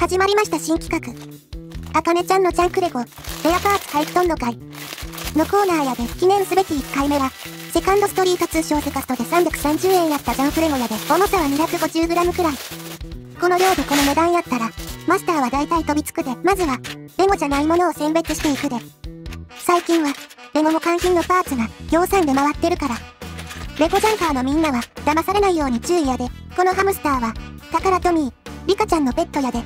始まりました新企画。あかねちゃんのちゃんくレゴ、レアパーツ配布トンの会。のコーナーやで記念すべき1回目は、セカンドストリート通称セカストで330円やったジャンプレゴやで、重さは 250g くらい。この量でこの値段やったら、マスターは大体飛びつくで、まずは、レゴじゃないものを選別していくで。最近は、レゴも換品のパーツが、量産で回ってるから。レゴジャンカーのみんなは、騙されないように注意やで、このハムスターは、タカラトミー、リカちゃんのペットやで。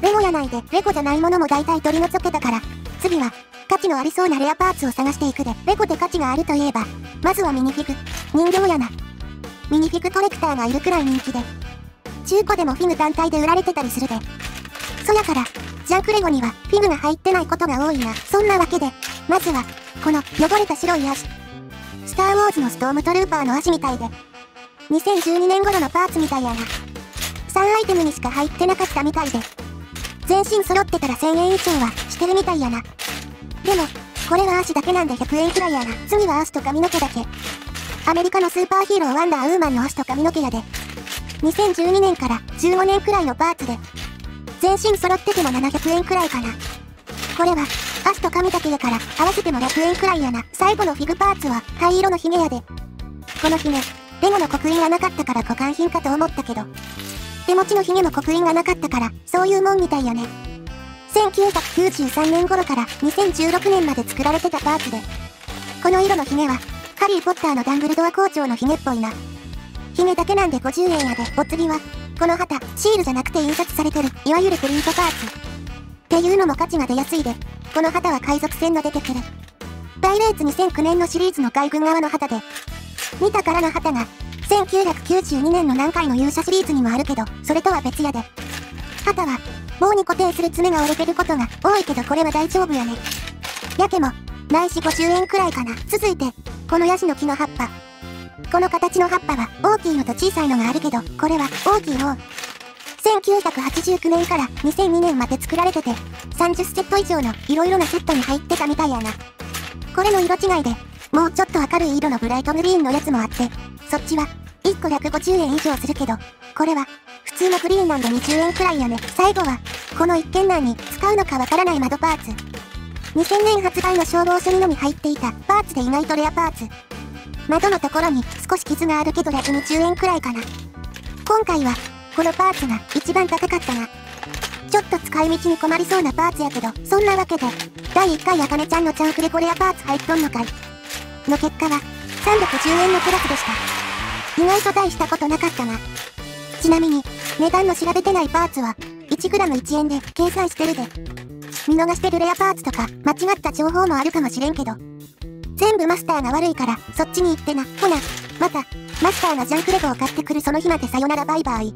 レゴやないで、レゴじゃないものも大体取り除けたから、次は、価値のありそうなレアパーツを探していくで、レゴで価値があるといえば、まずはミニフィグ、人形やな。ミニフィグコレクターがいるくらい人気で、中古でもフィグ単体で売られてたりするで。そやから、ジャンクレゴにはフィグが入ってないことが多いな。そんなわけで、まずは、この汚れた白い足。スターウォーズのストームトルーパーの足みたいで。2012年頃のパーツみたいやな。3アイテムにしか入ってなかったみたいで。全身揃ってたら1000円以上はしてるみたいやな。でも、これは足だけなんで100円くらいやな。次は足と髪の毛だけ。アメリカのスーパーヒーローワンダーウーマンの足と髪の毛やで。2012年から15年くらいのパーツで。全身揃ってても700円くらいかな。これは、足と髪だけやから合わせても100円くらいやな。最後のフィグパーツは灰色のヒゲやで。このヒゲ、レゴの刻印がなかったから股間品かと思ったけど、手持ちのヒゲの刻印がなかったから、そういうもんみたいよね。1993年頃から2016年まで作られてたパーツで、この色のヒゲは、ハリー・ポッターのダンブルドア校長のヒゲっぽいな。ヒゲだけなんで50円やで、お次は、この旗、シールじゃなくて印刷されてる、いわゆるプリントパーツ。っていうのも価値が出やすいで、この旗は海賊船の出てくる。パイレーツ2009年のシリーズの海軍側の旗で、見たからの旗が、1992年の南海の勇者シリーズにもあるけど、それとは別やで。旗は、棒に固定する爪が折れてることが多いけどこれは大丈夫やね。やけも、ないし50円くらいかな。続いて、このヤシの木の葉っぱ。この形の葉っぱは大きいのと小さいのがあるけど、これは大きい方。1989年から2002年まで作られてて、30セット以上の色々なセットに入ってたみたいやな。これの色違いで、もうちょっと明るい色のブライトグリーンのやつもあって、そっちは、1個150円以上するけど、これは、普通のグリーンなんで20円くらいやね。最後は、この一見欄に使うのかわからない窓パーツ。2000年発売の消防署にのみ入っていたパーツで意外とレアパーツ。窓のところに少し傷があるけど120円くらいかな。今回は、このパーツが一番高かったな。ちょっと使い道に困りそうなパーツやけど、そんなわけで、第1回あかねちゃんのチャンフレコレアパーツ入っとんのかい。の結果は、310円のクラスでした。意外と大したことなかったな。ちなみに、値段の調べてないパーツは、1g1 円で計算してるで。見逃してるレアパーツとか、間違った情報もあるかもしれんけど。全部マスターが悪いから、そっちに行ってな。ほな、また、マスターがジャンクレゴを買ってくるその日までさよならバイバイ。